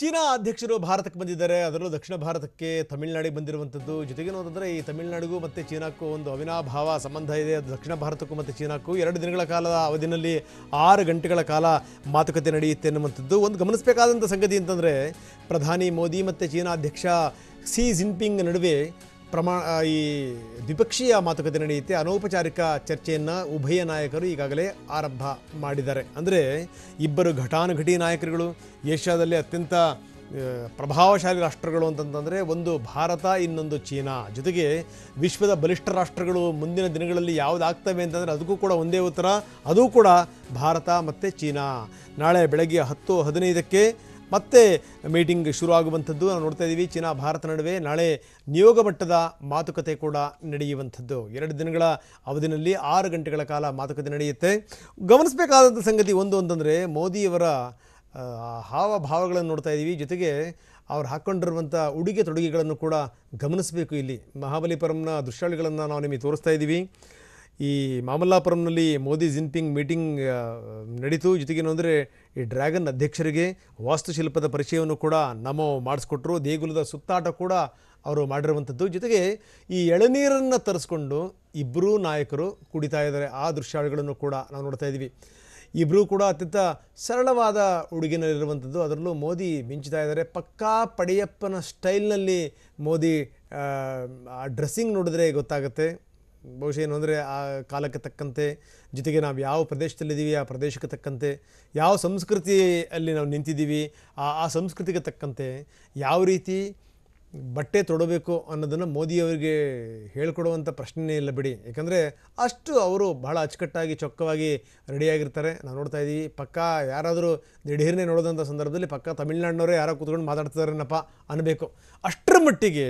China ಅಧ್ಯಕ್ಷರು ಭಾರತಕ್ಕೆ ಬಂದಿದ್ದಾರೆ. ಅದರಲ್ಲೂ ದಕ್ಷಿಣ ಭಾರತಕ್ಕೆ ತಮಿಳುನಾಡಿಗೆ ಬಂದಿರುವಂಥದ್ದು. ಜೊತೆಗೆ ನೋಡಿದ್ರೆ ಈ ತಮಿಳುನಾಡಿಗೂ ಮತ್ತು ಚೀನಾಕ್ಕೂ ಒಂದು ಅವಿನಾಭಾವ ಸಂಬಂಧ ಇದೆ. ಅದು ದಕ್ಷಿಣ ಭಾರತಕ್ಕೂ ಮತ್ತು ಚೀನಾಕ್ಕೂ ಎರಡು ದಿನಗಳ ಕಾಲದ ಅವಧಿನಲ್ಲಿ ಆರು ಗಂಟೆಗಳ ಕಾಲ ಮಾತುಕತೆ ನಡೆಯುತ್ತೆ ಅನ್ನುವಂಥದ್ದು ಒಂದು ಗಮನಿಸಬೇಕಾದಂಥ ಸಂಗತಿ ಅಂತಂದರೆ, ಪ್ರಧಾನಿ ಮೋದಿ ಮತ್ತು ಚೀನಾ ಅಧ್ಯಕ್ಷ ಸಿ ಜಿನ್ಪಿಂಗ್ ನಡುವೆ ಪ್ರಮಾ ಆ, ಈ ದ್ವಿಪಕ್ಷೀಯ ಮಾತುಕತೆ ನಡೆಯುತ್ತೆ. ಅನೌಪಚಾರಿಕ ಚರ್ಚೆಯನ್ನು ಉಭಯ ನಾಯಕರು ಈಗಾಗಲೇ ಆರಂಭ ಮಾಡಿದ್ದಾರೆ. ಅಂದರೆ ಇಬ್ಬರು ಘಟಾನುಘಟಿ ನಾಯಕರುಗಳು ಏಷ್ಯಾದಲ್ಲಿ ಅತ್ಯಂತ ಪ್ರಭಾವಶಾಲಿ ರಾಷ್ಟ್ರಗಳು ಅಂತಂತಂದರೆ ಒಂದು ಭಾರತ ಇನ್ನೊಂದು ಚೀನಾ. ಜೊತೆಗೆ ವಿಶ್ವದ ಬಲಿಷ್ಠ ರಾಷ್ಟ್ರಗಳು ಮುಂದಿನ ದಿನಗಳಲ್ಲಿ ಯಾವುದಾಗ್ತವೆ ಅಂತಂದರೆ ಅದಕ್ಕೂ ಕೂಡ ಒಂದೇ ಉತ್ತರ. ಅದೂ ಕೂಡ ಭಾರತ ಮತ್ತು ಚೀನಾ. ನಾಳೆ ಬೆಳಗ್ಗೆ ಹತ್ತು ಹದಿನೈದಕ್ಕೆ ಮತ್ತೆ ಮೀಟಿಂಗ್ ಶುರು ಆಗುವಂಥದ್ದು ನಾವು ನೋಡ್ತಾ ಇದ್ದೀವಿ, ಚೀನಾ ಭಾರತ ನಡುವೆ ನಾಳೆ ನಿಯೋಗ ಮಟ್ಟದ ಮಾತುಕತೆ ಕೂಡ ನಡೆಯುವಂಥದ್ದು. ಎರಡು ದಿನಗಳ ಅವಧಿನಲ್ಲಿ ಆರು ಗಂಟೆಗಳ ಕಾಲ ಮಾತುಕತೆ ನಡೆಯುತ್ತೆ. ಗಮನಿಸಬೇಕಾದಂಥ ಸಂಗತಿ ಒಂದು ಅಂತಂದರೆ, ಮೋದಿಯವರ ಹಾವಭಾವಗಳನ್ನು ನೋಡ್ತಾ ಇದ್ದೀವಿ. ಜೊತೆಗೆ ಅವ್ರು ಹಾಕ್ಕೊಂಡಿರುವಂಥ ಉಡುಗೆ ತೊಡುಗೆಗಳನ್ನು ಕೂಡ ಗಮನಿಸಬೇಕು ಇಲ್ಲಿ. ಮಹಾಬಲಿಪುರಂನ ದೃಶ್ಯಾವಳಿಗಳನ್ನು ನಾವು ನಿಮಗೆ ತೋರಿಸ್ತಾ ಇದ್ದೀವಿ. ಈ ಮಾಮಲ್ಲಾಪುರಂನಲ್ಲಿ ಮೋದಿ ಜಿನ್ಪಿಂಗ್ ಮೀಟಿಂಗ್ ನಡೀತು. ಜೊತೆಗೆ ಅಂದರೆ ಈ ಡ್ರ್ಯಾಗನ್ ಅಧ್ಯಕ್ಷರಿಗೆ ವಾಸ್ತುಶಿಲ್ಪದ ಪರಿಚಯವನ್ನು ಕೂಡ ನಮೋ ಮಾಡಿಸ್ಕೊಟ್ರು. ದೇಗುಲದ ಸುತ್ತಾಟ ಕೂಡ ಅವರು ಮಾಡಿರುವಂಥದ್ದು. ಜೊತೆಗೆ ಈ ಎಳನೀರನ್ನು ತರಿಸ್ಕೊಂಡು ಇಬ್ಬರೂ ನಾಯಕರು ಕುಡಿತಾ ಇದ್ದಾರೆ. ಆ ದೃಶ್ಯಾವಳಿಗಳನ್ನು ಕೂಡ ನಾವು ನೋಡ್ತಾ ಇದ್ದೀವಿ. ಇಬ್ಬರೂ ಕೂಡ ಅತ್ಯಂತ ಸರಳವಾದ ಉಡುಗಿನಲ್ಲಿರುವಂಥದ್ದು. ಅದರಲ್ಲೂ ಮೋದಿ ಮಿಂಚ್ತಾ ಇದ್ದಾರೆ. ಪಕ್ಕಾ ಪಡೆಯಪ್ಪನ ಸ್ಟೈಲ್ನಲ್ಲಿ ಮೋದಿ, ಆ ಡ್ರೆಸ್ಸಿಂಗ್ ನೋಡಿದ್ರೆ ಗೊತ್ತಾಗುತ್ತೆ. ಬಹುಶಃ ಏನು ಅಂದರೆ ಆ ಕಾಲಕ್ಕೆ ತಕ್ಕಂತೆ, ಜೊತೆಗೆ ನಾವು ಯಾವ ಪ್ರದೇಶದಲ್ಲಿದ್ದೀವಿ, ಆ ಪ್ರದೇಶಕ್ಕೆ ತಕ್ಕಂತೆ, ಯಾವ ಸಂಸ್ಕೃತಿಯಲ್ಲಿ ನಾವು ನಿಂತಿದ್ದೀವಿ, ಆ ಆ ಸಂಸ್ಕೃತಿಗೆ ತಕ್ಕಂತೆ ಯಾವ ರೀತಿ ಬಟ್ಟೆ ತೊಡಬೇಕು ಅನ್ನೋದನ್ನು ಮೋದಿಯವರಿಗೆ ಹೇಳ್ಕೊಡುವಂಥ ಪ್ರಶ್ನೆಯೇ ಇಲ್ಲ ಬಿಡಿ. ಯಾಕಂದರೆ ಅಷ್ಟು ಅವರು ಬಹಳ ಅಚ್ಚುಕಟ್ಟಾಗಿ, ಚೊಕ್ಕವಾಗಿ ರೆಡಿಯಾಗಿರ್ತಾರೆ. ನಾವು ನೋಡ್ತಾ ಇದ್ದೀವಿ ಪಕ್ಕ ಯಾರಾದರೂ ದಿಢೀರ್ನೇ ನೋಡೋದಂಥ ಸಂದರ್ಭದಲ್ಲಿ ಪಕ್ಕ ತಮಿಳ್ನಾಡಿನವರೇ ಯಾರೋ ಕೂತ್ಕೊಂಡು ಮಾತಾಡ್ತಿದಾರೇನಪ್ಪ ಅನ್ನಬೇಕು. ಅಷ್ಟರ ಮಟ್ಟಿಗೆ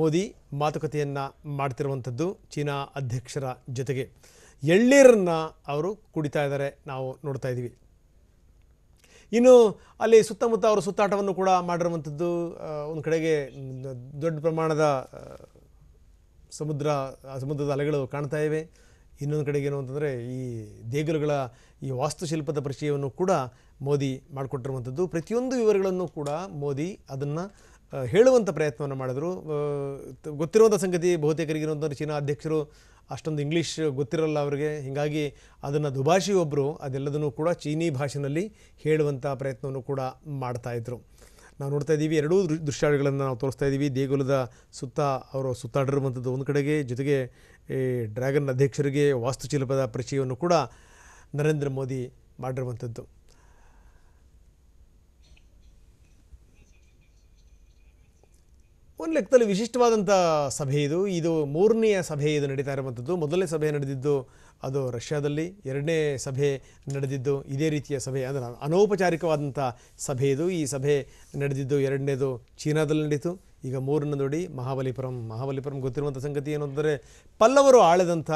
ಮೋದಿ ಮಾತುಕತೆಯನ್ನು ಮಾಡ್ತಿರುವಂಥದ್ದು ಚೀನಾ ಅಧ್ಯಕ್ಷರ ಜೊತೆಗೆ. ಎಳ್ಳೀರನ್ನು ಅವರು ಕುಡಿತಾ ಇದ್ದಾರೆ ನಾವು ನೋಡ್ತಾ ಇದ್ದೀವಿ. ಇನ್ನು ಅಲ್ಲಿ ಸುತ್ತಮುತ್ತ ಅವರು ಸುತ್ತಾಟವನ್ನು ಕೂಡ ಮಾಡಿರುವಂಥದ್ದು ಒಂದು ಕಡೆಗೆ ದೊಡ್ಡ ಪ್ರಮಾಣದ ಸಮುದ್ರ ಸಮುದ್ರದ ಅಲೆಗಳು ಕಾಣ್ತಾ ಇವೆ. ಇನ್ನೊಂದು ಕಡೆಗೆ ಏನು ಅಂತಂದರೆ ಈ ದೇಗುಲಗಳ ಈ ವಾಸ್ತುಶಿಲ್ಪದ ಪರಿಚಯವನ್ನು ಕೂಡ ಮೋದಿ ಮಾಡಿಕೊಟ್ಟಿರುವಂಥದ್ದು. ಪ್ರತಿಯೊಂದು ವಿವರಗಳನ್ನು ಕೂಡ ಮೋದಿ ಅದನ್ನು ಹೇಳುವಂಥ ಪ್ರಯತ್ನವನ್ನು ಮಾಡಿದ್ರು. ಗೊತ್ತಿರುವಂಥ ಸಂಗತಿ ಬಹುತೇಕರಿಗಿರುವಂಥ ಚೀನಾ ಅಧ್ಯಕ್ಷರು ಅಷ್ಟೊಂದು ಇಂಗ್ಲೀಷ್ ಗೊತ್ತಿರಲ್ಲ ಅವರಿಗೆ. ಹೀಗಾಗಿ ಅದನ್ನು ದುಭಾಷಿ ಒಬ್ಬರು ಅದೆಲ್ಲದನ್ನು ಕೂಡ ಚೀನೀ ಭಾಷೆಯಲ್ಲಿ ಹೇಳುವಂಥ ಪ್ರಯತ್ನವನ್ನು ಕೂಡ ಮಾಡ್ತಾಯಿದ್ರು ನಾವು ನೋಡ್ತಾ ಇದ್ದೀವಿ, ಎರಡೂ ದೃಶ್ಯಾವಳಿಗಳನ್ನು ನಾವು ತೋರಿಸ್ತಾ ಇದ್ದೀವಿ. ದೇಗುಲದ ಸುತ್ತ ಅವರು ಸುತ್ತಾಡಿರುವಂಥದ್ದು ಒಂದು ಕಡೆಗೆ, ಜೊತೆಗೆ ಈ ಡ್ರ್ಯಾಗನ್ ಅಧ್ಯಕ್ಷರಿಗೆ ವಾಸ್ತುಶಿಲ್ಪದ ಪರಿಚಯವನ್ನು ಕೂಡ ನರೇಂದ್ರ ಮೋದಿ ಮಾಡಿರುವಂಥದ್ದು ಒಂದು ಲೆಕ್ಕದಲ್ಲಿ ವಿಶಿಷ್ಟವಾದಂಥ ಸಭೆ ಇದು. ಇದು ಮೂರನೆಯ ಸಭೆ ಇದು ನಡೀತಾ ಇರುವಂಥದ್ದು. ಮೊದಲನೇ ಸಭೆ ನಡೆದಿದ್ದು ಅದು ರಷ್ಯಾದಲ್ಲಿ, ಎರಡನೇ ಸಭೆ ನಡೆದಿದ್ದು ಇದೇ ರೀತಿಯ ಸಭೆ, ಅಂದರೆ ಅನೌಪಚಾರಿಕವಾದಂಥ ಸಭೆ ಇದು. ಈ ಸಭೆ ನಡೆದಿದ್ದು ಎರಡನೇದು ಚೀನಾದಲ್ಲಿ ನಡೀತು. ಈಗ ಮೂರನೇ ನೋಡಿ ಮಹಾಬಲಿಪುರಂ. ಮಹಾಬಲಿಪುರಂ ಗೊತ್ತಿರುವಂಥ ಸಂಗತಿ ಏನು ಅಂದರೆ ಪಲ್ಲವರು ಆಳಿದಂಥ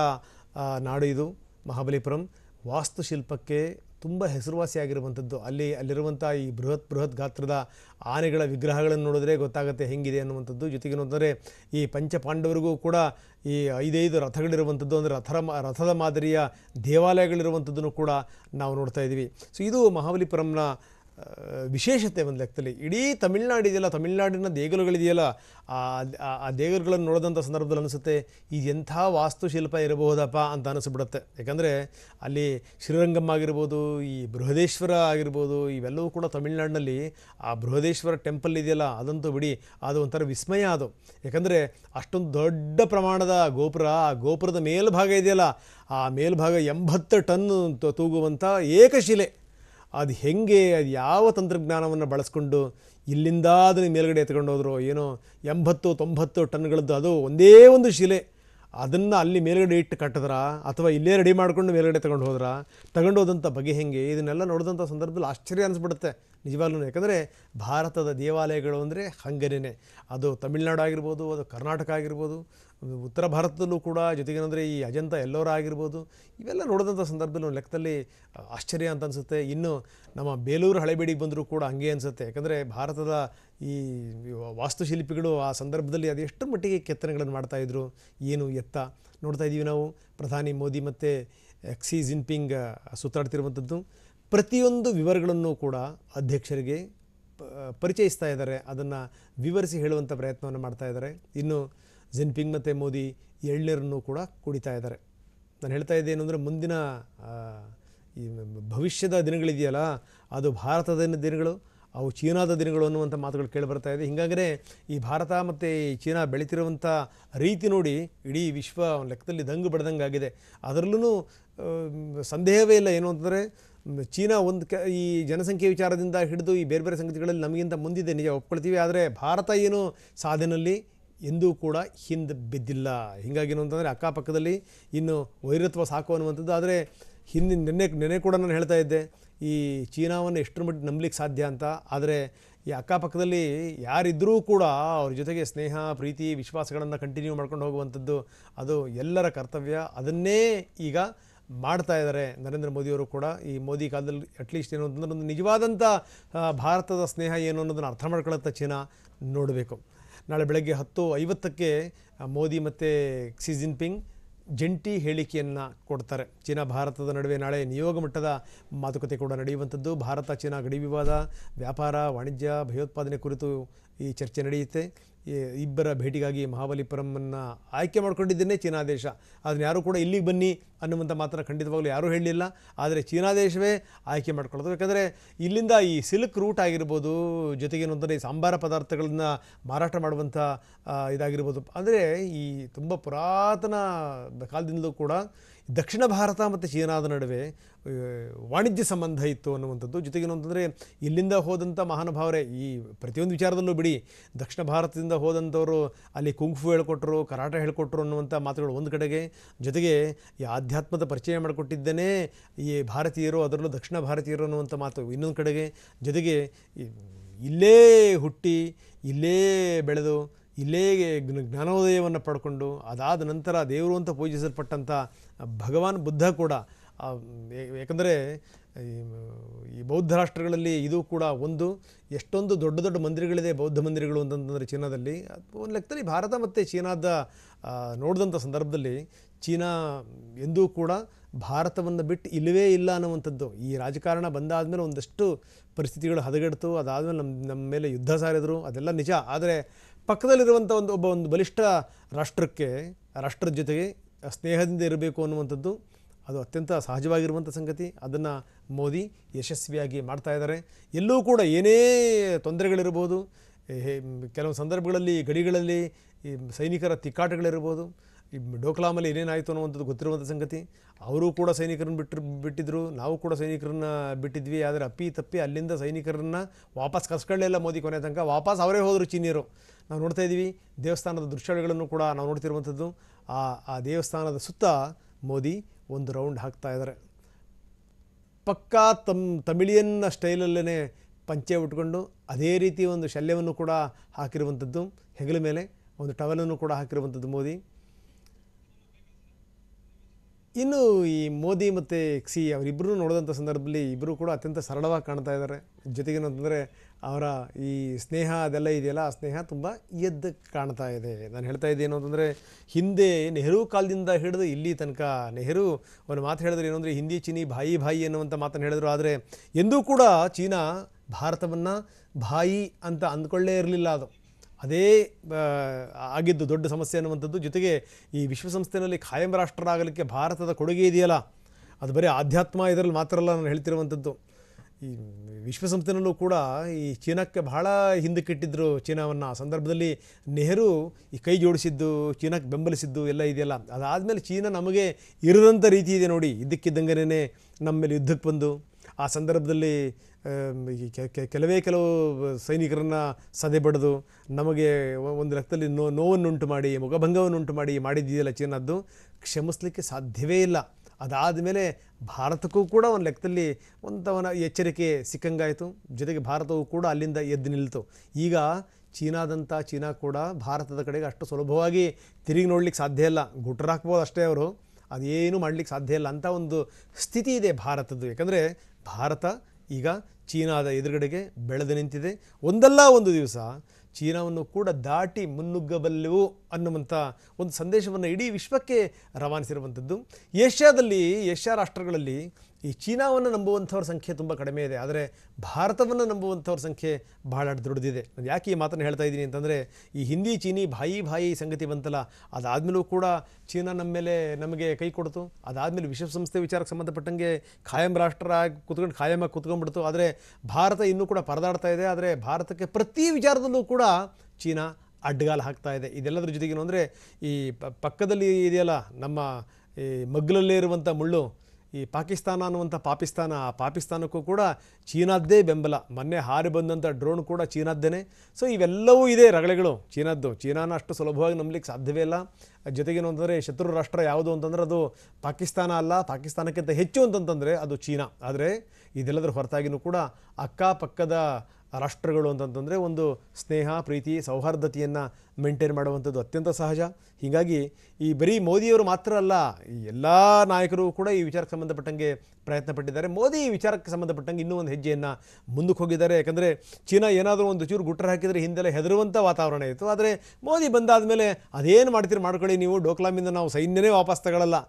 ನಾಡು ಇದು ಮಹಾಬಲಿಪುರಂ. ವಾಸ್ತುಶಿಲ್ಪಕ್ಕೆ ತುಂಬ ಹೆಸರುವಾಸಿಯಾಗಿರುವಂಥದ್ದು ಅಲ್ಲಿ ಅಲ್ಲಿರುವಂಥ ಈ ಬೃಹತ್ ಬೃಹತ್ ಗಾತ್ರದ ಆನೆಗಳ ವಿಗ್ರಹಗಳನ್ನು ನೋಡಿದ್ರೆ ಗೊತ್ತಾಗುತ್ತೆ ಹೆಂಗಿದೆ ಅನ್ನುವಂಥದ್ದು. ಜೊತೆಗೆ ನೋಡಿದ್ರೆ ಈ ಪಂಚಪಾಂಡವರಿಗೂ ಕೂಡ ಈ ಐದೈದು ರಥಗಳಿರುವಂಥದ್ದು, ಅಂದರೆ ರಥರ ರಥದ ಮಾದರಿಯ ದೇವಾಲಯಗಳಿರುವಂಥದ್ದನ್ನು ಕೂಡ ನಾವು ನೋಡ್ತಾ ಇದ್ದೀವಿ. ಸೊ ಇದು ಮಹಾಬಲಿಪುರಂನ ವಿಶೇಷತೆ ಒಂದು ಲೆಕ್ಕದಲ್ಲಿ. ಇಡೀ ತಮಿಳ್ನಾಡು ಇದೆಯಲ್ಲ ತಮಿಳ್ನಾಡಿನ ದೇಗುಲಗಳಿದೆಯಲ್ಲ, ಆ ದೇಗುಲಗಳನ್ನು ನೋಡಿದಂಥ ಸಂದರ್ಭದಲ್ಲಿ ಅನಿಸುತ್ತೆ ಇದು ಎಂಥ ವಾಸ್ತುಶಿಲ್ಪ ಇರಬಹುದಪ್ಪ ಅಂತ ಅನಿಸ್ಬಿಡುತ್ತೆ. ಯಾಕಂದರೆ ಅಲ್ಲಿ ಶ್ರೀರಂಗಮ್ ಆಗಿರ್ಬೋದು, ಈ ಬೃಹದೇಶ್ವರ ಆಗಿರ್ಬೋದು, ಇವೆಲ್ಲವೂ ಕೂಡ ತಮಿಳ್ನಾಡಿನಲ್ಲಿ ಆ ಬೃಹದೇಶ್ವರ ಟೆಂಪಲ್ ಇದೆಯಲ್ಲ, ಅದಂತೂ ಬಿಡಿ, ಅದು ಒಂಥರ ವಿಸ್ಮಯ ಅದು. ಯಾಕಂದರೆ ಅಷ್ಟೊಂದು ದೊಡ್ಡ ಪ್ರಮಾಣದ ಗೋಪುರ, ಆ ಗೋಪುರದ ಮೇಲ್ಭಾಗ ಇದೆಯಲ್ಲ, ಆ ಮೇಲ್ಭಾಗ ಎಂಬತ್ತು ಟನ್ ತೂಗುವಂಥ ಏಕಶಿಲೆ. ಅದು ಹೆಂಗೆ, ಅದು ಯಾವ ತಂತ್ರಜ್ಞಾನವನ್ನು ಬಳಸ್ಕೊಂಡು ಇಲ್ಲಿಂದ ಅದನ್ನು ಮೇಲ್ಗಡೆ ಎತ್ಕೊಂಡು ಹೋದ್ರು, ಏನೋ ಎಂಬತ್ತು, ತೊಂಬತ್ತು ಟನ್ಗಳದ್ದು, ಅದು ಒಂದೇ ಒಂದು ಶಿಲೆ. ಅದನ್ನು ಅಲ್ಲಿ ಮೇಲ್ಗಡೆ ಇಟ್ಟು ಕಟ್ಟಿದ್ರ? ಅಥವಾ ಇಲ್ಲೇ ರೆಡಿ ಮಾಡ್ಕೊಂಡು ಮೇಲ್ಗಡೆ ತಗೊಂಡು ಹೋದ್ರ? ತಗೊಂಡು ಹೋದಂಥ ಬಗೆ ಹೆಂಗೆ? ಇದನ್ನೆಲ್ಲ ನೋಡಿದಂಥ ಸಂದರ್ಭದಲ್ಲಿ ಆಶ್ಚರ್ಯ ಅನಿಸ್ಬಿಡುತ್ತೆ. ನಿಜವಾಗ್ಲೂ ಯಾಕಂದರೆ ಭಾರತದ ದೇವಾಲಯಗಳು ಅಂದರೆ ಹಂಗನೇ. ಅದು ತಮಿಳ್ನಾಡು ಆಗಿರ್ಬೋದು, ಅದು ಕರ್ನಾಟಕ ಆಗಿರ್ಬೋದು ಉತ್ತರ ಭಾರತದಲ್ಲೂ ಕೂಡ, ಜೊತೆಗೇನೆಂದರೆ ಈ ಅಜಂತ ಎಲ್ಲೋರ ಆಗಿರ್ಬೋದು ಇವೆಲ್ಲ ನೋಡಿದಂಥ ಸಂದರ್ಭದಲ್ಲಿ ಒಂದು ಲೆಕ್ಕದಲ್ಲಿ ಆಶ್ಚರ್ಯ ಅಂತ ಅನಿಸುತ್ತೆ. ಇನ್ನು ನಮ್ಮ ಬೇಲೂರು ಹಳೆಬೇಡಿಗೆ ಬಂದರೂ ಕೂಡ ಹಂಗೆ ಅನಿಸುತ್ತೆ. ಯಾಕಂದರೆ ಭಾರತದ ಈ ವಾಸ್ತುಶಿಲ್ಪಿಗಳು ಆ ಸಂದರ್ಭದಲ್ಲಿ ಅದೆಷ್ಟು ಮಟ್ಟಿಗೆ ಕೆತ್ತನೆಗಳನ್ನು ಮಾಡ್ತಾಯಿದ್ರು ಏನು ಎತ್ತ. ನೋಡ್ತಾ ಇದ್ದೀವಿ ನಾವು, ಪ್ರಧಾನಿ ಮೋದಿ ಮತ್ತು ಕ್ಸಿ ಜಿನ್ಪಿಂಗ್ ಸುತ್ತಾಡ್ತಿರುವಂಥದ್ದು. ಪ್ರತಿಯೊಂದು ವಿವರಗಳನ್ನು ಕೂಡ ಅಧ್ಯಕ್ಷರಿಗೆ ಪರಿಚಯಿಸ್ತಾ ಇದ್ದಾರೆ. ಅದನ್ನು ವಿವರಿಸಿ ಹೇಳುವಂಥ ಪ್ರಯತ್ನವನ್ನು ಮಾಡ್ತಾ ಇದ್ದಾರೆ. ಇನ್ನು ಜಿನ್ಪಿಂಗ್ ಮತ್ತು ಮೋದಿ ಎಳ್ನೀರನ್ನು ಕೂಡ ಕುಡಿತಾ ಇದ್ದಾರೆ. ನಾನು ಹೇಳ್ತಾ ಇದ್ದೇನು ಅಂದರೆ ಮುಂದಿನ ಈ ಭವಿಷ್ಯದ ದಿನಗಳಿದೆಯಲ್ಲ, ಅದು ಭಾರತದ ದಿನಗಳು, ಅವು ಚೀನಾದ ದಿನಗಳು ಅನ್ನುವಂಥ ಮಾತುಗಳು ಕೇಳಿಬರ್ತಾ ಇದೆ. ಹೀಗಾಗಲೇ ಈ ಭಾರತ ಮತ್ತು ಈ ಚೀನಾ ಬೆಳೀತಿರುವಂಥ ರೀತಿ ನೋಡಿ ಇಡೀ ವಿಶ್ವ ಲೆಕ್ಕದಲ್ಲಿ ದಂಗು ಬಡ್ದಂಗೆ ಆಗಿದೆ ಅದರಲ್ಲೂ ಸಂದೇಹವೇ ಇಲ್ಲ ಏನು ಅಂತಂದರೆ, ಚೀನಾ ಒಂದು ಕ, ಈ ಜನಸಂಖ್ಯೆ ವಿಚಾರದಿಂದ ಹಿಡಿದು ಈ ಬೇರೆ ಬೇರೆ ಸಂಗತಿಗಳಲ್ಲಿ ನಮಗಿಂತ ಮುಂದಿದೆ. ನಿಜ ಒಪ್ಕೊಳ್ತೀವಿ, ಆದರೆ ಭಾರತ ಏನು ಸಾಧನೆಯಲ್ಲಿ ಎಂದೂ ಕೂಡ ಹಿಂದೆ ಬಿದ್ದಿಲ್ಲ. ಹೀಗಾಗಿ ಏನು ಅಂತಂದರೆ ಅಕ್ಕಪಕ್ಕದಲ್ಲಿ ಇನ್ನು ವೈರತ್ವ ಸಾಕು ಅನ್ನುವಂಥದ್ದು. ಆದರೆ ಹಿಂದಿನ ನೆನ್ನೆ ನೆನೆ ಕೂಡ ನಾನು ಹೇಳ್ತಾ ಇದ್ದೆ, ಈ ಚೀನಾವನ್ನು ಎಷ್ಟರ ಮಟ್ಟಿಗೆ ನಂಬಲಿಕ್ಕೆ ಸಾಧ್ಯ ಅಂತ. ಆದರೆ ಈ ಅಕ್ಕಪಕ್ಕದಲ್ಲಿ ಯಾರಿದ್ದರೂ ಕೂಡ ಅವ್ರ ಜೊತೆಗೆ ಸ್ನೇಹ, ಪ್ರೀತಿ, ವಿಶ್ವಾಸಗಳನ್ನು ಕಂಟಿನ್ಯೂ ಮಾಡ್ಕೊಂಡು ಹೋಗುವಂಥದ್ದು ಅದು ಎಲ್ಲರ ಕರ್ತವ್ಯ. ಅದನ್ನೇ ಈಗ ಮಾಡ್ತಾ ಇದ್ದಾರೆ ನರೇಂದ್ರ ಮೋದಿಯವರು ಕೂಡ. ಈ ಮೋದಿ ಕಾಲದಲ್ಲಿ ಅಟ್ಲೀಸ್ಟ್ ಏನು ಅಂತಂದ್ರೆ ಒಂದು ನಿಜವಾದಂಥ ಭಾರತದ ಸ್ನೇಹ ಏನು ಅನ್ನೋದನ್ನು ಅರ್ಥ ಮಾಡ್ಕೊಳ್ಳುತ್ತೆ ಚೀನಾ ನೋಡಬೇಕು. ನಾಳೆ ಬೆಳಗ್ಗೆ ಹತ್ತು ಐವತ್ತಕ್ಕೆ ಮೋದಿ ಮತ್ತು ಕ್ಸಿ ಜಿನ್ಪಿಂಗ್ ಜಂಟಿ ಹೇಳಿಕೆಯನ್ನು ಕೊಡ್ತಾರೆ. ಚೀನಾ ಭಾರತದ ನಡುವೆ ನಾಳೆ ನಿಯೋಗ ಮಟ್ಟದ ಮಾತುಕತೆ ಕೂಡ ನಡೆಯುವಂಥದ್ದು. ಭಾರತ, ಚೀನಾ ಗಡಿ ವಿವಾದ, ವ್ಯಾಪಾರ, ವಾಣಿಜ್ಯ, ಭಯೋತ್ಪಾದನೆ ಕುರಿತು ಈ ಚರ್ಚೆ ನಡೆಯುತ್ತೆ. ಇಬ್ಬರ ಭೇಟಿಗಾಗಿ ಮಹಾಬಲಿಪುರಮನ್ನು ಆಯ್ಕೆ ಮಾಡಿಕೊಂಡಿದ್ದೇನೆ ಚೀನಾ ದೇಶ ಅದನ್ನ ಯಾರೂ ಕೂಡ ಇಲ್ಲಿಗೆ ಬನ್ನಿ ಅನ್ನುವಂಥ ಮಾತ್ರ ಖಂಡಿತವಾಗಲೂ ಯಾರೂ ಹೇಳಲಿಲ್ಲ. ಆದರೆ ಚೀನಾ ದೇಶವೇ ಆಯ್ಕೆ ಮಾಡ್ಕೊಳ್ಳೋದು ಯಾಕಂದರೆ ಇಲ್ಲಿಂದ ಈ ಸಿಲ್ಕ್ ರೂಟ್ ಆಗಿರ್ಬೋದು, ಜೊತೆಗೆ ಏನಂದರೆ ಈ ಸಾಂಬಾರ ಪದಾರ್ಥಗಳನ್ನ ಮಾರಾಟ ಮಾಡುವಂಥ ಇದಾಗಿರ್ಬೋದು. ಅಂದರೆ ಈ ತುಂಬ ಪುರಾತನ ಕಾಲದಿಂದಲೂ ಕೂಡ ದಕ್ಷಿಣ ಭಾರತ ಮತ್ತು ಚೀನಾದ ನಡುವೆ ವಾಣಿಜ್ಯ ಸಂಬಂಧ ಇತ್ತು ಅನ್ನುವಂಥದ್ದು. ಜೊತೆಗೆ ಅಂತಂದರೆ ಇಲ್ಲಿಂದ ಹೋದಂಥ ಮಹಾನುಭಾವರೇ, ಈ ಪ್ರತಿಯೊಂದು ವಿಚಾರದಲ್ಲೂ ಬಿಡಿ, ದಕ್ಷಿಣ ಭಾರತದಿಂದ ಹೋದಂಥವರು ಅಲ್ಲಿ ಕುಂಫು ಹೇಳ್ಕೊಟ್ರು, ಕರಾಟ ಹೇಳ್ಕೊಟ್ರು ಅನ್ನುವಂಥ ಮಾತುಗಳು ಒಂದು ಕಡೆಗೆ. ಜೊತೆಗೆ ಈ ಆಧ್ಯಾತ್ಮದ ಪರಿಚಯ ಮಾಡಿಕೊಟ್ಟಿದ್ದೇನೆ, ಈ ಭಾರತೀಯರು, ಅದರಲ್ಲೂ ದಕ್ಷಿಣ ಭಾರತೀಯರು ಅನ್ನುವಂಥ ಮಾತು ಇನ್ನೊಂದು ಕಡೆಗೆ. ಜೊತೆಗೆ ಇಲ್ಲೇ ಹುಟ್ಟಿ, ಇಲ್ಲೇ ಬೆಳೆದು ಇಲ್ಲೇ ಜ್ಞಾನೋದಯವನ್ನು ಪಡ್ಕೊಂಡು ಅದಾದ ನಂತರ ದೇವರು ಅಂತ ಪೂಜಿಸಲ್ಪಟ್ಟಂಥ ಭಗವಾನ್ ಬುದ್ಧ ಕೂಡ ಯಾಕಂದರೆ ಈ- ಬೌದ್ಧ ರಾಷ್ಟ್ರಗಳಲ್ಲಿ ಇದು ಕೂಡ ಒಂದು, ಎಷ್ಟೊಂದು ದೊಡ್ಡ ದೊಡ್ಡ ಮಂದಿರಗಳಿದೆ ಬೌದ್ಧ ಮಂದಿರಗಳು ಅಂತಂತಂದರೆ ಚೀನಾದಲ್ಲಿ. ಒಂದು ಲೆಕ್ಕದಲ್ಲಿ ಭಾರತ ಮತ್ತು ಚೀನಾದ ನೋಡಿದಂಥ ಸಂದರ್ಭದಲ್ಲಿ ಚೀನಾ ಎಂದೂ ಕೂಡ ಭಾರತವನ್ನು ಬಿಟ್ಟು ಇಲ್ಲವೇ ಇಲ್ಲ ಅನ್ನುವಂಥದ್ದು. ಈ ರಾಜಕಾರಣ ಬಂದಾದಮೇಲೆ ಒಂದಷ್ಟು ಪರಿಸ್ಥಿತಿಗಳು ಹದಗೆಡ್ತು, ಅದಾದಮೇಲೆ ನಮ್ಮ ನಮ್ಮ ಮೇಲೆ ಯುದ್ಧ ಸಾರಿದರು, ಅದೆಲ್ಲ ನಿಜ. ಆದರೆ ಪಕ್ಕದಲ್ಲಿರುವಂಥ ಒಂದು ಒಬ್ಬ ಒಂದು ಬಲಿಷ್ಠ ರಾಷ್ಟ್ರಕ್ಕೆ ರಾಷ್ಟ್ರದ ಜೊತೆಗೆ ಸ್ನೇಹದಿಂದ ಇರಬೇಕು ಅನ್ನುವಂಥದ್ದು ಅದು ಅತ್ಯಂತ ಸಹಜವಾಗಿರುವಂಥ ಸಂಗತಿ. ಅದನ್ನು ಮೋದಿ ಯಶಸ್ವಿಯಾಗಿ ಮಾಡ್ತಾ ಇದ್ದಾರೆ. ಎಲ್ಲೂ ಕೂಡ ಏನೇ ತೊಂದರೆಗಳಿರ್ಬೋದು ಕೆಲವು ಸಂದರ್ಭಗಳಲ್ಲಿ, ಗಡಿಗಳಲ್ಲಿ ಈ ಸೈನಿಕರ ತಿಕ್ಕಾಟಗಳಿರ್ಬೋದು ಈ ಡೋಕ್ಲಾಮಲ್ಲಿ ಏನೇನಾಯಿತು ಅನ್ನುವಂಥದ್ದು ಗೊತ್ತಿರುವಂಥ ಸಂಗತಿ. ಅವರು ಕೂಡ ಸೈನಿಕರನ್ನು ಬಿಟ್ಟರು ಬಿಟ್ಟಿದ್ರು. ನಾವು ಕೂಡ ಸೈನಿಕರನ್ನ ಬಿಟ್ಟಿದ್ವಿ. ಆದರೆ ಅಪ್ಪಿ ತಪ್ಪಿ ಅಲ್ಲಿಂದ ಸೈನಿಕರನ್ನ ವಾಪಸ್ ಕಸ್ಕೊಳ್ಳಲಿಲ್ಲ ಮೋದಿ ಕೊನೆ ತನಕ. ವಾಪಸ್ ಅವರೇ ಹೋದರು ಚೀನಿಯರು. ನಾವು ನೋಡ್ತಾ ಇದ್ದೀವಿ, ದೇವಸ್ಥಾನದ ದೃಶ್ಯಗಳನ್ನು ಕೂಡ ನಾವು ನೋಡ್ತಿರುವಂಥದ್ದು. ಆ ಆ ದೇವಸ್ಥಾನದ ಸುತ್ತ ಮೋದಿ ಒಂದು ರೌಂಡ್ ಹಾಕ್ತಾ ಇದ್ದಾರೆ. ಪಕ್ಕಾ ತಮ್, ತಮಿಳಿಯನ್ನ ಸ್ಟೈಲಲ್ಲೇ ಪಂಚೆ ಉಟ್ಕೊಂಡು ಅದೇ ರೀತಿ ಒಂದು ಶಲ್ಯವನ್ನು ಕೂಡ ಹಾಕಿರುವಂಥದ್ದು. ಹೆಗಲ ಮೇಲೆ ಒಂದು ಟವಲನ್ನು ಕೂಡ ಹಾಕಿರುವಂಥದ್ದು ಮೋದಿ. ಇನ್ನು ಈ ಮೋದಿ ಮತ್ತು ಕ್ಸಿ ಅವರಿಬ್ಬರೂ ನೋಡಿದಂಥ ಸಂದರ್ಭದಲ್ಲಿ ಇಬ್ಬರು ಕೂಡ ಅತ್ಯಂತ ಸರಳವಾಗಿ ಕಾಣ್ತಾ ಇದ್ದಾರೆ. ಜೊತೆಗೇನಂತಂದರೆ ಅವರ ಈ ಸ್ನೇಹ ಅದೆಲ್ಲ ಇದೆಯಲ್ಲ, ಆ ಸ್ನೇಹ ತುಂಬ ಎದ್ದು ಕಾಣ್ತಾ ಇದೆ. ನಾನು ಹೇಳ್ತಾ ಇದ್ದೇನು ಅಂತಂದರೆ, ಹಿಂದೆ ನೆಹರು ಕಾಲದಿಂದ ಹಿಡಿದು ಇಲ್ಲಿ ತನಕ, ನೆಹರು ಒಂದು ಮಾತು ಹೇಳಿದ್ರೆ ಏನು ಅಂದರೆ, ಹಿಂದಿ ಚೀನಿ ಭಾಯಿ ಭಾಯಿ ಅನ್ನುವಂಥ ಮಾತನ್ನು ಹೇಳಿದ್ರು. ಆದರೆ ಎಂದೂ ಕೂಡ ಚೀನಾ ಭಾರತವನ್ನು ಭಾಯಿ ಅಂತ ಅಂದ್ಕೊಳ್ಳೇ ಇರಲಿಲ್ಲ ಅದು. ಅದೇ ಆಗಿದ್ದು ದೊಡ್ಡ ಸಮಸ್ಯೆ ಅನ್ನುವಂಥದ್ದು ಜೊತೆಗೆ ಈ ವಿಶ್ವಸಂಸ್ಥೆಯಲ್ಲಿ ಖಾಯಂ ರಾಷ್ಟ್ರರಾಗಲಿಕ್ಕೆ ಭಾರತದ ಕೊಡುಗೆ ಇದೆಯಲ್ಲ? ಅದು ಬರೀ ಆಧ್ಯಾತ್ಮ ಇದರಲ್ಲಿ ಮಾತ್ರ ಅಲ್ಲ ನಾನು ಹೇಳ್ತಿರುವಂಥದ್ದು. ಈ ವಿಶ್ವಸಂಸ್ಥೆನಲ್ಲೂ ಕೂಡ ಈ ಚೀನಾಕ್ಕೆ ಬಹಳ ಹಿಂದಕ್ಕಿಟ್ಟಿದ್ರು ಚೀನಾವನ್ನು. ಆ ಸಂದರ್ಭದಲ್ಲಿ ನೆಹರು ಈ ಕೈ ಜೋಡಿಸಿದ್ದು, ಚೀನಾಕ್ಕೆ ಬೆಂಬಲಿಸಿದ್ದು ಎಲ್ಲ ಇದೆಯಲ್ಲ. ಅದಾದಮೇಲೆ ಚೀನಾ ನಮಗೆ ಇರದಂಥ ರೀತಿ ಇದೆ ನೋಡಿ. ಇದ್ದಕ್ಕಿದ್ದಂಗೆನೇ ನಮ್ಮ ಮೇಲೆ ಯುದ್ಧಕ್ಕೆ ಬಂದು. ಆ ಸಂದರ್ಭದಲ್ಲಿ ಕೆಲವೇ ಕೆಲವು ಸೈನಿಕರನ್ನು ಸದೆ ಬಡಿದು ನಮಗೆ ಒಂದು ಲೆಕ್ಕದಲ್ಲಿ ನೋ, ನೋವನ್ನುಂಟು ಮಾಡಿ ಮುಖಭಂಗವನ್ನುಂಟು ಮಾಡಿ ಮಾಡಿದ್ದೀಯಲ್ಲ ಚೀನಾದ್ದು, ಕ್ಷಮಿಸಲಿಕ್ಕೆ ಸಾಧ್ಯವೇ ಇಲ್ಲ. ಅದಾದ ಮೇಲೆ ಭಾರತಕ್ಕೂ ಕೂಡ ಒಂದು ಲೆಕ್ಕದಲ್ಲಿ ಒಂಥವನ ಎಚ್ಚರಿಕೆ ಸಿಕ್ಕಂಗಾಯಿತು. ಜೊತೆಗೆ ಭಾರತವು ಕೂಡ ಅಲ್ಲಿಂದ ಎದ್ದು ನಿಲ್ತು. ಈಗ ಚೀನಾದಂಥ ಚೀನಾ ಕೂಡ ಭಾರತದ ಕಡೆಗೆ ಅಷ್ಟು ಸುಲಭವಾಗಿ ತಿರುಗಿ ನೋಡ್ಲಿಕ್ಕೆ ಸಾಧ್ಯ ಇಲ್ಲ. ಗುಟ್ರಾಕ್ಬೋದು ಅಷ್ಟೇ ಅವರು. ಅದೇನು ಮಾಡಲಿಕ್ಕೆ ಸಾಧ್ಯ ಇಲ್ಲ ಅಂತ ಒಂದು ಸ್ಥಿತಿ ಇದೆ ಭಾರತದ್ದು. ಯಾಕಂದರೆ ಭಾರತ ಈಗ ಚೀನಾದ ಎದುರುಗಡೆಗೆ ಬೆಳೆದು ನಿಂತಿದೆ. ಒಂದಲ್ಲ ಒಂದು ದಿವಸ ಚೀನಾವನ್ನು ಕೂಡ ದಾಟಿ ಮುನ್ನುಗ್ಗಬಲ್ಲೆವು ಅನ್ನುವಂಥ ಒಂದು ಸಂದೇಶವನ್ನು ಇಡೀ ವಿಶ್ವಕ್ಕೆ ರವಾನಿಸಿರುವಂಥದ್ದು. ಏಷ್ಯಾದಲ್ಲಿ, ಏಷ್ಯಾ ರಾಷ್ಟ್ರಗಳಲ್ಲಿ ಈ ಚೀನಾವನ್ನು ನಂಬುವಂಥವ್ರ ಸಂಖ್ಯೆ ತುಂಬ ಕಡಿಮೆ ಇದೆ, ಆದರೆ ಭಾರತವನ್ನು ನಂಬುವಂಥವ್ರ ಸಂಖ್ಯೆ ಬಹಳ ದೊಡ್ಡದಿದೆ ನಾನು ಯಾಕೆ ಈ ಮಾತನ್ನು ಹೇಳ್ತಾ ಇದ್ದೀನಿ ಅಂತಂದರೆ, ಈ ಹಿಂದಿ, ಚೀನಿ ಭಾಯಿ ಭಾಯಿ ಸಂಗತಿ ಬಂತಲ್ಲ, ಅದಾದಮೇಲೂ ಕೂಡ ಚೀನಾ ನಮ್ಮ ಮೇಲೆ ನಮಗೆ ಕೈ ಕೊಡ್ತು. ಅದಾದಮೇಲೆ ವಿಶ್ವಸಂಸ್ಥೆ ವಿಚಾರಕ್ಕೆ ಸಂಬಂಧಪಟ್ಟಂಗೆ ಖಾಯಂ ರಾಷ್ಟ್ರ ಕುತ್ಕೊಂಡು ಕೂತ್ಕೊಂಡು ಖಾಯಮಾಗಿ ಕುತ್ಕೊಂಡ್ಬಿಡ್ತು. ಆದರೆ ಭಾರತ ಇನ್ನೂ ಕೂಡ ಪರದಾಡ್ತಾ ಇದೆ, ಆದರೆ ಭಾರತಕ್ಕೆ ಪ್ರತಿ ವಿಚಾರದಲ್ಲೂ ಕೂಡ ಚೀನಾ ಅಡ್ಡಗಾಲ ಹಾಕ್ತಾ ಇದೆ. ಇದೆಲ್ಲದರ ಜೊತೆಗೇನು ಅಂದರೆ, ಈ ಪಕ್ಕದಲ್ಲಿ ಇದೆಯಲ್ಲ, ನಮ್ಮ ಈ ಮಗ್ಗಲಲ್ಲೇ ಇರುವಂಥ ಮುಳ್ಳು ಈ ಪಾಕಿಸ್ತಾನ ಅನ್ನುವಂಥ ಪಾಕಿಸ್ತಾನ, ಆ ಪಾಕಿಸ್ತಾನಕ್ಕೂ ಕೂಡ ಚೀನಾದ್ದೇ ಬೆಂಬಲ. ಮೊನ್ನೆ ಹಾರಿ ಬಂದಂಥ ಡ್ರೋನ್ ಕೂಡ ಚೀನಾದ್ದೇನೆ. ಸೊ ಇವೆಲ್ಲವೂ ಇದೆ ರಗಳೆಗಳು. ಚೀನಾದ್ದು. ಚೀನಾನ ಅಷ್ಟು ಸುಲಭವಾಗಿ ನಂಬಲಿಕ್ಕೆ ಸಾಧ್ಯವೇ ಇಲ್ಲ. ಜೊತೆಗೇನು ಅಂತಂದರೆ ಶತ್ರು ರಾಷ್ಟ್ರ ಯಾವುದು ಅಂತಂದರೆ ಅದು ಪಾಕಿಸ್ತಾನ ಅಲ್ಲ. ಪಾಕಿಸ್ತಾನಕ್ಕಿಂತ ಹೆಚ್ಚು ಅಂತಂತಂದರೆ ಅದು ಚೀನಾ. ಆದರೆ ಇದೆಲ್ಲದರ ಹೊರತಾಗಿನೂ ಕೂಡ ಅಕ್ಕಪಕ್ಕದ ರಾಷ್ಟ್ರಗಳು ಅಂತಂತಂದರೆ ಒಂದು ಸ್ನೇಹ, ಪ್ರೀತಿ, ಸೌಹಾರ್ದತೆಯನ್ನು ಮೇಂಟೈನ್ ಮಾಡುವಂಥದ್ದು ಅತ್ಯಂತ ಸಹಜ. ಹೀಗಾಗಿ ಈ ಬರೀ ಮೋದಿಯವರು ಮಾತ್ರ ಅಲ್ಲ, ಈ ಎಲ್ಲ ನಾಯಕರು ಕೂಡ ಈ ವಿಚಾರಕ್ಕೆ ಸಂಬಂಧಪಟ್ಟಂಗೆ ಪ್ರಯತ್ನ ಪಟ್ಟಿದ್ದಾರೆ. ಮೋದಿ ಈ ವಿಚಾರಕ್ಕೆ ಸಂಬಂಧಪಟ್ಟಂಗೆ ಇನ್ನೂ ಒಂದು ಹೆಜ್ಜೆಯನ್ನು ಮುಂದಕ್ಕೆ ಹೋಗಿದ್ದಾರೆ. ಯಾಕಂದರೆ ಚೀನಾ ಏನಾದರೂ ಒಂದು ಚೂರು ಗುಟ್ಟರ ಹಾಕಿದರೆ ಹಿಂದೆಲ್ಲ ಹೆದರುವಂಥ ವಾತಾವರಣ ಇತ್ತು. ಆದರೆ ಮೋದಿ ಬಂದಾದ ಮೇಲೆ ಅದೇನು ಮಾಡ್ತೀರಿ ಮಾಡ್ಕೊಳ್ಳಿ ನೀವು, ಡೋಕ್ಲಾಮಿಂದ ನಾವು ಸೈನ್ಯನೇ ವಾಪಸ್ ತಗೊಳ್ಳಲ್ಲ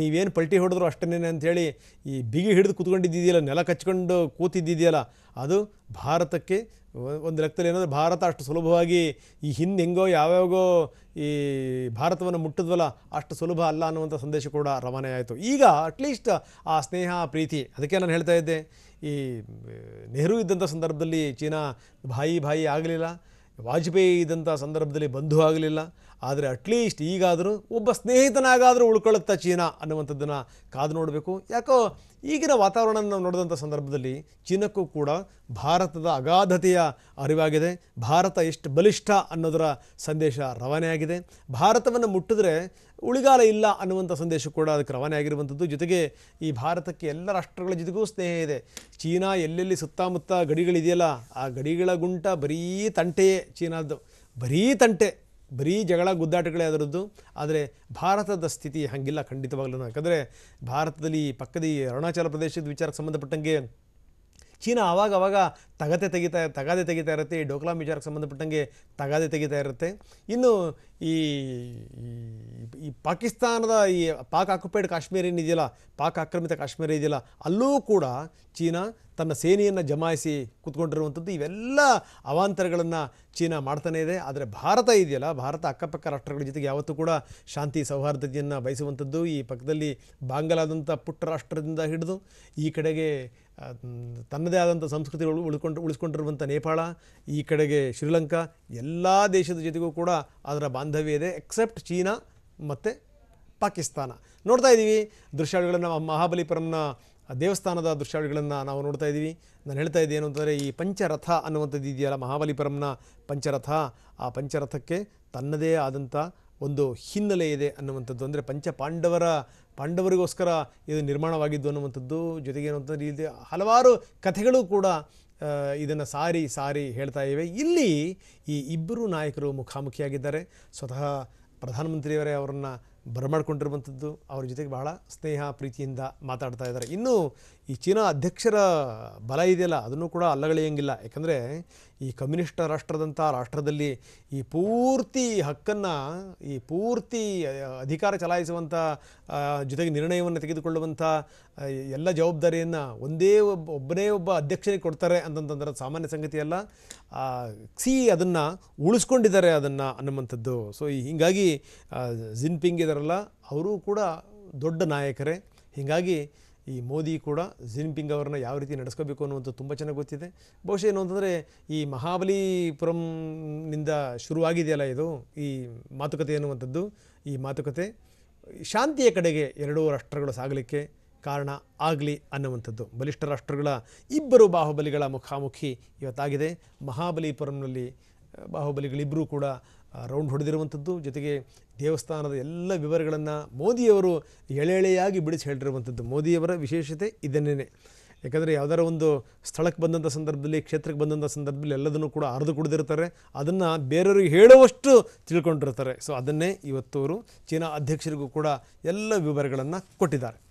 ನೀವೇನು ಪಲ್ಟಿ ಹೊಡೆದ್ರು ಅಷ್ಟೇನೆ ಅಂಥೇಳಿ ಈ ಬಿಗಿ ಹಿಡಿದು ಕೂತ್ಕೊಂಡಿದ್ದಿದೆಯಲ್ಲ, ನೆಲ ಕಚ್ಕೊಂಡು ಕೂತಿದ್ದಿದೆಯಲ್ಲ, ಅದು ಭಾರತಕ್ಕೆ ಒಂದು ಲೆಕ್ಕದಲ್ಲಿ ಏನಂದರೆ ಭಾರತ ಅಷ್ಟು ಸುಲಭವಾಗಿ ಈ ಹಿಂದೆ ಹೆಂಗೋ ಯಾವ್ಯಾವಾಗೋ ಈ ಭಾರತವನ್ನು ಮುಟ್ಟಿದ್ವಲ್ಲ ಅಷ್ಟು ಸುಲಭ ಅಲ್ಲ ಅನ್ನುವಂಥ ಸಂದೇಶ ಕೂಡ ರವಾನೆ ಆಯಿತು. ಈಗ ಅಟ್ಲೀಸ್ಟ್ ಆ ಸ್ನೇಹ, ಪ್ರೀತಿ ಅದಕ್ಕೆ ನಾನು ಹೇಳ್ತಾ ಇದ್ದೆ. ಈ ನೆಹರು ಇದ್ದಂಥ ಸಂದರ್ಭದಲ್ಲಿ ಚೀನಾ ಬಾಯಿ ಬಾಯಿ ಆಗಲಿಲ್ಲ. ವಾಜಪೇಯಿ ಇದ್ದಂಥ ಸಂದರ್ಭದಲ್ಲಿ ಬಂಧು ಆಗಲಿಲ್ಲ. ಆದರೆ ಅಟ್ಲೀಸ್ಟ್ ಈಗಾದರೂ ಒಬ್ಬ ಸ್ನೇಹಿತನಾಗಾದರೂ ಉಳ್ಕೊಳ್ಳುತ್ತಾ ಚೀನಾ ಅನ್ನುವಂಥದ್ದನ್ನು ಕಾದು ನೋಡಬೇಕು. ಯಾಕೋ ಈಗಿನ ವಾತಾವರಣ ನಾವು ನೋಡಿದಂಥ ಸಂದರ್ಭದಲ್ಲಿ ಚೀನಕ್ಕೂ ಕೂಡ ಭಾರತದ ಅಗಾಧತೆಯ ಅರಿವಾಗಿದೆ. ಭಾರತ ಎಷ್ಟು ಬಲಿಷ್ಠ ಅನ್ನೋದರ ಸಂದೇಶ ರವಾನೆಯಾಗಿದೆ. ಭಾರತವನ್ನು ಮುಟ್ಟಿದ್ರೆ ಉಳಿಗಾಲ ಇಲ್ಲ ಅನ್ನುವಂಥ ಸಂದೇಶ ಕೂಡ ಅದಕ್ಕೆ ರವಾನೆ ಆಗಿರುವಂಥದ್ದು. ಜೊತೆಗೆ ಈ ಭಾರತಕ್ಕೆ ಎಲ್ಲ ರಾಷ್ಟ್ರಗಳ ಜೊತೆಗೂ ಸ್ನೇಹ ಇದೆ. ಚೀನಾ ಎಲ್ಲೆಲ್ಲಿ ಸುತ್ತಮುತ್ತ ಗಡಿಗಳಿದೆಯಲ್ಲ, ಆ ಗಡಿಗಳ ಗುಂಟ ಬರೀ ತಂಟೆಯೇ ಚೀನಾದ್ದು. ಬರೀ ತಂಟೆ, ಬರೀ ಜಗಳ ಗುದ್ದಾಟಗಳೇ ಅದರದ್ದು. ಆದರೆ ಭಾರತದ ಸ್ಥಿತಿ ಹಾಗಿಲ್ಲ ಖಂಡಿತವಾಗ್ಲೂ. ಯಾಕಂದರೆ ಭಾರತದಲ್ಲಿ ಪಕ್ಕದ ಅರುಣಾಚಲ ಪ್ರದೇಶದ ವಿಚಾರಕ್ಕೆ ಸಂಬಂಧಪಟ್ಟಂಗೆ ಚೀನಾ ಆವಾಗ ಅವಾಗ ತಗತೆ ತೆಗಿತಾ ತಗಾದೆ ತೆಗಿತಾ ಇರುತ್ತೆ, ಈ ಡೋಕ್ಲಾ ವಿಚಾರಕ್ಕೆ ಸಂಬಂಧಪಟ್ಟಂಗೆ ತಗಾದೆ ತೆಗಿತಾ ಇರುತ್ತೆ. ಇನ್ನು ಈ, ಈ- ಪಾಕಿಸ್ತಾನದ ಈ ಪಾಕ್ ಆಕ್ಯುಪೈಡ್ ಕಾಶ್ಮೀರ ಏನಿದೆಯಲ್ಲ, ಪಾಕ್ ಆಕ್ರಮಿತ ಕಾಶ್ಮೀರ ಇದೆಯಲ್ಲ, ಅಲ್ಲೂ ಕೂಡ ಚೀನಾ ತನ್ನ ಸೇನೆಯನ್ನು ಜಮಾಯಿಸಿ ಕೂತ್ಕೊಂಡಿರುವಂಥದ್ದು. ಇವೆಲ್ಲ ಅವಾಂತರಗಳನ್ನು ಚೀನಾ ಮಾಡ್ತಾನೇ ಇದೆ. ಆದರೆ ಭಾರತ ಇದೆಯಲ್ಲ, ಭಾರತ ಅಕ್ಕಪಕ್ಕ ರಾಷ್ಟ್ರಗಳ ಜೊತೆಗೆ ಯಾವತ್ತೂ ಕೂಡ ಶಾಂತಿ ಸೌಹಾರ್ದತೆಯನ್ನು ಬಯಸುವಂಥದ್ದು. ಈ ಪಕ್ಕದಲ್ಲಿ ಬಾಂಗ್ಲಾದಂಥ ಪುಟ್ಟ ರಾಷ್ಟ್ರದಿಂದ ಹಿಡಿದು ಈ ಕಡೆಗೆ ತನ್ನದೇ ಆದಂಥ ಸಂಸ್ಕೃತಿ ಉಳ್- ಉಳ್ಕೊಂಡು ಉಳಿಸ್ಕೊಂಡಿರುವಂಥ ನೇಪಾಳ, ಈ ಕಡೆಗೆ ಶ್ರೀಲಂಕಾ, ಎಲ್ಲ ದೇಶದ ಜೊತೆಗೂ ಕೂಡ ಅದರ ಬಾಂಧವ್ಯ ಇದೆ ಎಕ್ಸೆಪ್ಟ್ ಚೀನಾ ಮತ್ತು ಪಾಕಿಸ್ತಾನ. ನೋಡ್ತಾ ಇದ್ದೀವಿ, ದೃಶ್ಯಾವಳಿಗಳನ್ನು ಮಹಾಬಲಿಪುರಂನ ದೇವಸ್ಥಾನದ ದೃಶ್ಯಾವಳಿಗಳನ್ನು ನಾವು ನೋಡ್ತಾ ಇದ್ದೀವಿ. ನಾನು ಹೇಳ್ತಾ ಇದ್ದೀನಿ ಅಂತಂದರೆ, ಈ ಪಂಚರಥ ಅನ್ನುವಂಥದ್ದು ಇದೆಯಲ್ಲ, ಮಹಾಬಲಿಪುರಂನ ಪಂಚರಥ. ಆ ಪಂಚರಥಕ್ಕೆ ತನ್ನದೇ ಆದಂಥ ಒಂದು ಹಿನ್ನೆಲೆ ಇದೆ ಅನ್ನುವಂಥದ್ದು ಅಂದರೆ, ಪಂಚ ಪಾಂಡವರ ಪಾಂಡವರಿಗೋಸ್ಕರ ಇದು ನಿರ್ಮಾಣವಾಗಿದ್ದು ಅನ್ನುವಂಥದ್ದು ಜೊತೆಗೆ ಅನ್ನುವಂಥದ್ದು ಇಲ್ಲಿ ಹಲವಾರು ಕಥೆಗಳು ಕೂಡ ಇದನ್ನು ಸಾರಿ ಸಾರಿ ಹೇಳ್ತಾ ಇವೆ. ಇಲ್ಲಿ ಈ ಇಬ್ಬರು ನಾಯಕರು ಮುಖಾಮುಖಿಯಾಗಿದ್ದಾರೆ. ಸ್ವತಃ ಪ್ರಧಾನಮಂತ್ರಿಯವರೇ ಅವರನ್ನು ಬರಮಾಡ್ಕೊಂಡಿರುವಂಥದ್ದು, ಅವ್ರ ಜೊತೆಗೆ ಬಹಳ ಸ್ನೇಹ ಪ್ರೀತಿಯಿಂದ ಮಾತಾಡ್ತಾ ಇದ್ದಾರೆ. ಇನ್ನು ಈ ಚೀನಾ ಅಧ್ಯಕ್ಷರ ಬಲ ಇದೆಯಲ್ಲ, ಅದನ್ನು ಕೂಡ ಅಲ್ಲಗಳೆಯಂಗಿಲ್ಲ. ಯಾಕಂದರೆ ಈ ಕಮ್ಯುನಿಸ್ಟ್ ರಾಷ್ಟ್ರದಂಥ ರಾಷ್ಟ್ರದಲ್ಲಿ ಈ ಪೂರ್ತಿ ಹಕ್ಕನ್ನು, ಈ ಪೂರ್ತಿ ಅಧಿಕಾರ ಚಲಾಯಿಸುವಂಥ ಜೊತೆಗೆ ನಿರ್ಣಯವನ್ನು ತೆಗೆದುಕೊಳ್ಳುವಂಥ ಎಲ್ಲ ಜವಾಬ್ದಾರಿಯನ್ನು ಒಂದೇ ಒಬ್ಬ ಒಬ್ಬನೇ ಒಬ್ಬ ಅಧ್ಯಕ್ಷನಿಗೆ ಕೊಡ್ತಾರೆ ಅಂತಂತಂದ್ರೆ ಸಾಮಾನ್ಯ ಸಂಗತಿಯಲ್ಲ. ಸಿ ಅದನ್ನು ಉಳಿಸ್ಕೊಂಡಿದ್ದಾರೆ ಅದನ್ನು ಅನ್ನುವಂಥದ್ದು. ಸೊ ಹೀಗಾಗಿ ಜಿನ್ಪಿಂಗ್ ಇದಾರಲ್ಲ, ಅವರೂ ಕೂಡ ದೊಡ್ಡ ನಾಯಕರೇ. ಹೀಗಾಗಿ ಈ ಮೋದಿ ಕೂಡ ಜಿನ್ಪಿಂಗ್ ಅವರನ್ನ ಯಾವ ರೀತಿ ನಡೆಸ್ಕೋಬೇಕು ಅನ್ನುವಂಥದ್ದು ತುಂಬ ಚೆನ್ನಾಗಿ ಗೊತ್ತಿದೆ. ಬಹುಶಃ ಏನು ಅಂತಂದರೆ ಈ ಮಹಾಬಲಿಪುರಂನಿಂದ ಶುರುವಾಗಿದೆಯಲ್ಲ ಇದು, ಈ ಮಾತುಕತೆ ಅನ್ನುವಂಥದ್ದು ಈ ಮಾತುಕತೆ ಶಾಂತಿಯ ಕಡೆಗೆ ಎರಡೂ ರಾಷ್ಟ್ರಗಳು ಸಾಗಲಿಕ್ಕೆ ಕಾರಣ ಆಗಲಿ ಅನ್ನುವಂಥದ್ದು. ಬಲಿಷ್ಠ ರಾಷ್ಟ್ರಗಳ ಇಬ್ಬರು ಬಾಹುಬಲಿಗಳ ಮುಖಾಮುಖಿ ಇವತ್ತಾಗಿದೆ. ಮಹಾಬಲಿಪುರಂನಲ್ಲಿ ಬಾಹುಬಲಿಗಳಿಬ್ಬರೂ ಕೂಡ ರೌಂಡ್ ಹೊಡೆದಿರುವಂಥದ್ದು. ಜೊತೆಗೆ ದೇವಸ್ಥಾನದ ಎಲ್ಲ ವಿವರಗಳನ್ನು ಮೋದಿಯವರು ಎಳೆ ಎಳೆಯಾಗಿ ಬಿಡಿಸಿ ಹೇಳಿರುವಂಥದ್ದು. ಮೋದಿಯವರ ವಿಶೇಷತೆ ಇದನ್ನೇ ಯಾಕಂದರೆ ಯಾವ್ದಾರ ಒಂದು ಸ್ಥಳಕ್ಕೆ ಬಂದಂಥ ಸಂದರ್ಭದಲ್ಲಿ, ಕ್ಷೇತ್ರಕ್ಕೆ ಬಂದಂಥ ಸಂದರ್ಭದಲ್ಲಿ ಎಲ್ಲದನ್ನು ಕೂಡ ಅರ್ದು ಕುಡಿದಿರ್ತಾರೆ. ಅದನ್ನು ಬೇರೆಯವ್ರಿಗೆ ಹೇಳುವಷ್ಟು ತಿಳ್ಕೊಂಡಿರ್ತಾರೆ. ಸೊ ಅದನ್ನೇ ಇವತ್ತು ಅವರು ಚೀನಾ ಅಧ್ಯಕ್ಷರಿಗೂ ಕೂಡ ಎಲ್ಲ ವಿವರಗಳನ್ನು ಕೊಟ್ಟಿದ್ದಾರೆ.